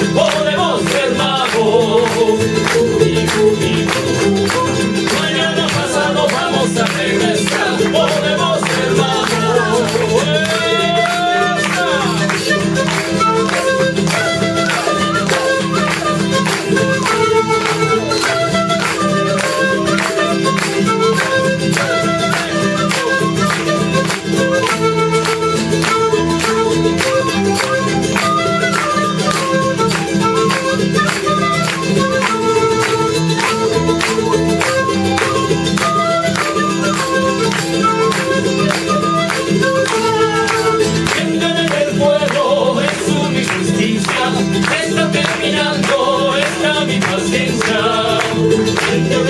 El pueblo es una injusticia, se I know